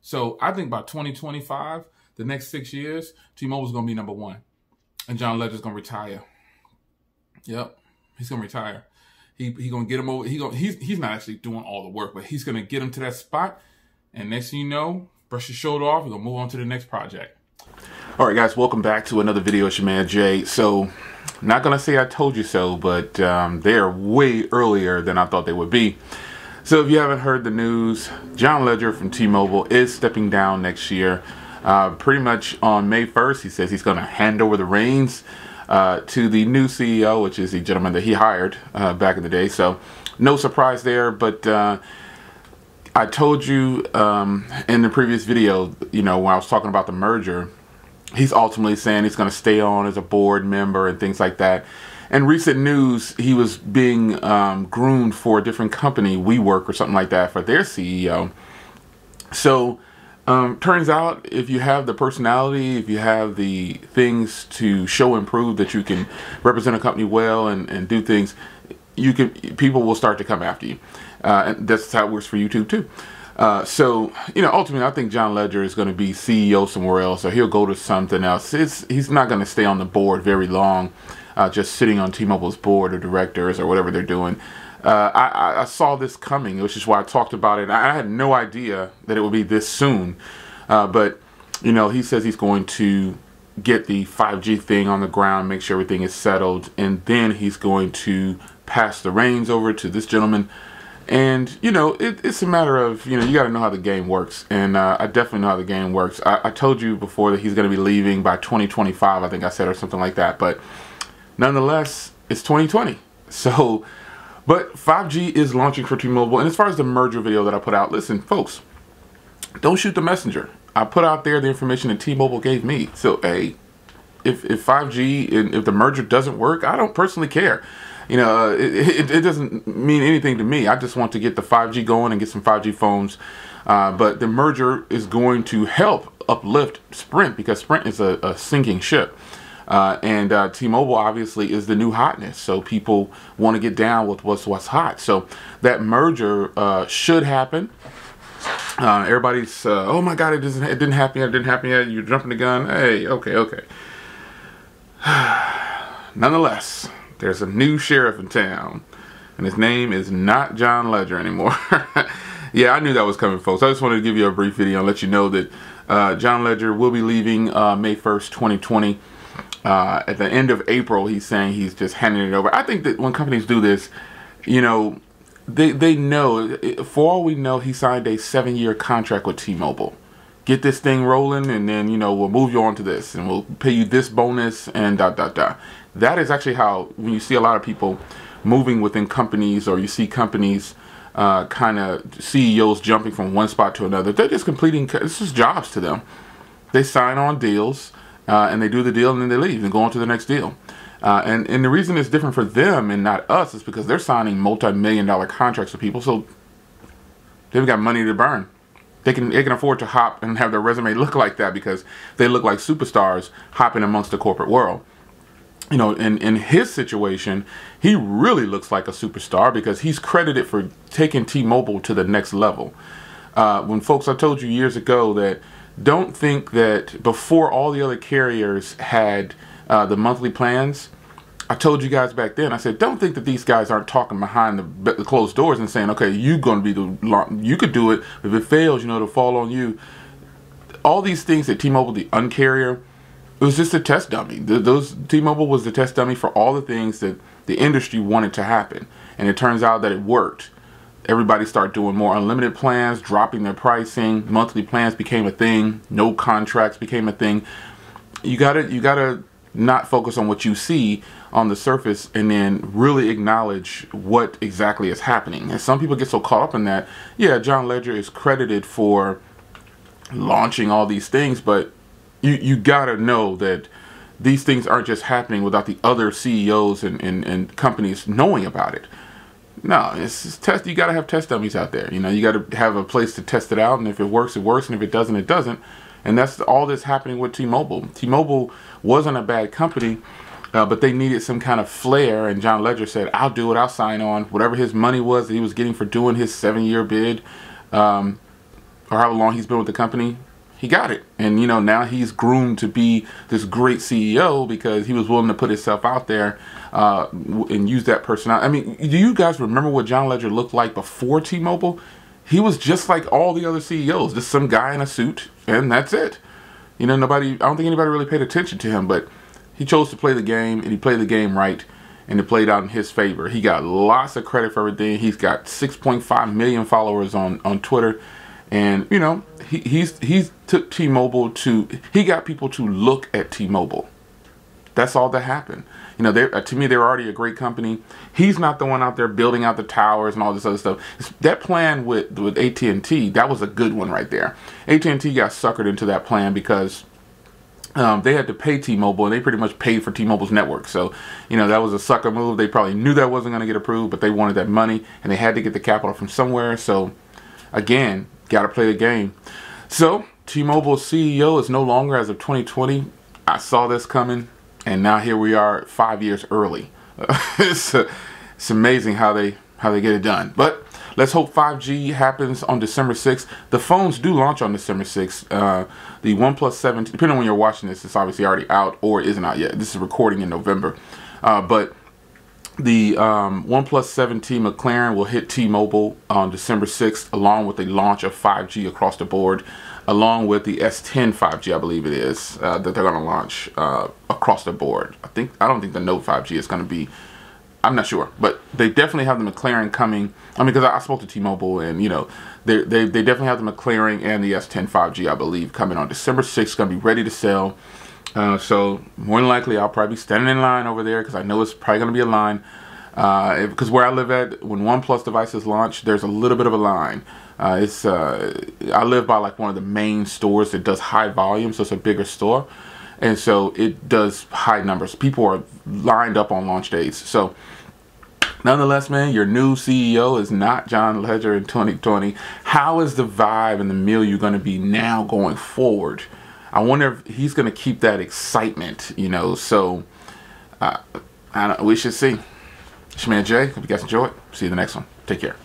So I think by 2025, the next six years, T-Mobile's gonna be number one, and John Legere's gonna retire. Yep, he's gonna retire. He he gonna get him over. He gonna he's he's not actually doing all the work, but he's gonna get him to that spot. And next thing you know, brush your shoulder off. We're gonna move on to the next project. All right, guys, welcome back to another video. It's your man Jay. So, not gonna say I told you so, but um, they're way earlier than I thought they would be. So, if you haven't heard the news, John Legere from T-Mobile is stepping down next year. Uh, pretty much on May 1st, he says he's gonna hand over the reins uh, to the new CEO, which is the gentleman that he hired uh, back in the day. So, no surprise there, but. Uh, I told you um, in the previous video, you know, when I was talking about the merger, he's ultimately saying he's going to stay on as a board member and things like that. And recent news, he was being um, groomed for a different company, WeWork or something like that, for their CEO. So, um, turns out if you have the personality, if you have the things to show and prove that you can represent a company well and, and do things, you can people will start to come after you. Uh, and that's how it works for YouTube too. Uh, so, you know, ultimately, I think John Legere is going to be CEO somewhere else, or he'll go to something else. It's, he's not going to stay on the board very long, uh, just sitting on T-Mobile's board or directors or whatever they're doing. Uh, I, I, saw this coming, which is why I talked about it. I had no idea that it would be this soon. Uh, but, you know, he says he's going to get the 5G thing on the ground, make sure everything is settled, and then he's going to pass the reins over to this gentleman and, you know, it, it's a matter of, you know, you got to know how the game works. And uh, I definitely know how the game works. I, I told you before that he's going to be leaving by 2025, I think I said, or something like that. But nonetheless, it's 2020. So, but 5G is launching for T Mobile. And as far as the merger video that I put out, listen, folks, don't shoot the messenger. I put out there the information that T Mobile gave me. So, hey, if, if 5G and if the merger doesn't work, I don't personally care you know, uh, it, it, it, doesn't mean anything to me. I just want to get the 5G going and get some 5G phones. Uh, but the merger is going to help uplift Sprint because Sprint is a, a sinking ship. Uh, and uh, T-Mobile obviously is the new hotness, so people want to get down with what's what's hot. So that merger uh, should happen. Uh, everybody's, oh my God, it doesn't, it didn't happen yet, it didn't happen yet. You're jumping the gun. Hey, okay, okay. Nonetheless, there's a new sheriff in town, and his name is not John Legere anymore. yeah, I knew that was coming, folks. I just wanted to give you a brief video and let you know that uh, John Legere will be leaving uh, May 1st, 2020. Uh, at the end of April, he's saying he's just handing it over. I think that when companies do this, you know, they they know. For all we know, he signed a seven-year contract with T-Mobile. Get this thing rolling, and then you know we'll move you on to this, and we'll pay you this bonus, and dot dot dot that is actually how when you see a lot of people moving within companies or you see companies uh, kind of CEOs jumping from one spot to another, they're just completing, this is jobs to them. They sign on deals uh, and they do the deal and then they leave and go on to the next deal. Uh, and, and the reason it's different for them and not us is because they're signing multi-million dollar contracts with people. So they've got money to burn. They can, they can afford to hop and have their resume look like that because they look like superstars hopping amongst the corporate world you know, in, in his situation, he really looks like a superstar because he's credited for taking T-Mobile to the next level. Uh, when folks, I told you years ago that don't think that before all the other carriers had uh, the monthly plans, I told you guys back then, I said, don't think that these guys aren't talking behind the, the closed doors and saying, okay, you're going to be the, you could do it. If it fails, you know, it'll fall on you. All these things that T-Mobile, the uncarrier, it was just a test dummy. Those T-Mobile was the test dummy for all the things that the industry wanted to happen, and it turns out that it worked. Everybody started doing more unlimited plans, dropping their pricing. Monthly plans became a thing. No contracts became a thing. You gotta you gotta not focus on what you see on the surface and then really acknowledge what exactly is happening. And some people get so caught up in that. Yeah, John Legere is credited for launching all these things, but you you gotta know that these things aren't just happening without the other CEOs and, and, and companies knowing about it. No, it's, test. You gotta have test dummies out there. You know, you gotta have a place to test it out, and if it works, it works, and if it doesn't, it doesn't. And that's all that's happening with T-Mobile. T-Mobile wasn't a bad company, uh, but they needed some kind of flair. And John Legere said, "I'll do it. I'll sign on. Whatever his money was that he was getting for doing his seven-year bid, um, or however long he's been with the company, he got it. And you know, now he's groomed to be this great CEO because he was willing to put himself out there uh, and use that personality. I mean, do you guys remember what John Legere looked like before T-Mobile? He was just like all the other CEOs, just some guy in a suit, and that's it. You know, nobody. I don't think anybody really paid attention to him, but he chose to play the game, and he played the game right, and it played out in his favor. He got lots of credit for everything. He's got 6.5 million followers on on Twitter and you know, he, he's he's took T-Mobile to he got people to look at T-Mobile. That's all that happened. You know, uh, to me they're already a great company. He's not the one out there building out the towers and all this other stuff. That plan with with AT and T that was a good one right there. AT and T got suckered into that plan because um, they had to pay T-Mobile, and they pretty much paid for T-Mobile's network. So, you know, that was a sucker move. They probably knew that wasn't going to get approved, but they wanted that money, and they had to get the capital from somewhere. So, again, Got to play the game. So, T-Mobile CEO is no longer as of 2020. I saw this coming, and now here we are, five years early. it's, uh, it's amazing how they how they get it done. But let's hope 5G happens on December 6th. The phones do launch on December 6th. Uh, the OnePlus 7, depending on when you're watching this, it's obviously already out or isn't out yet. This is recording in November. Uh, but the um, OnePlus 7T McLaren will hit T-Mobile on December 6th, along with the launch of 5G across the board, along with the S10 5G, I believe it is, uh, that they're going to launch uh, across the board. I think I don't think the Note 5G is going to be. I'm not sure, but they definitely have the McLaren coming. I mean, because I, I, spoke to T-Mobile, and you know, they, they they definitely have the McLaren and the S10 5G, I believe, coming on December 6th. Going to be ready to sell. Uh, so more than likely, I'll probably be standing in line over there because I know it's probably going to be a line. Because uh, where I live at, when OnePlus devices launch, there's a little bit of a line. Uh, it's uh, I live by like one of the main stores that does high volume, so it's a bigger store, and so it does high numbers. People are lined up on launch days. So, nonetheless, man, your new CEO is not John Legere in 2020. How is the vibe and the milieu going to be now going forward? I wonder if he's going to keep that excitement, you know. So uh, we should see. It's your man Jay. Hope you guys enjoy. See you in the next one. Take care.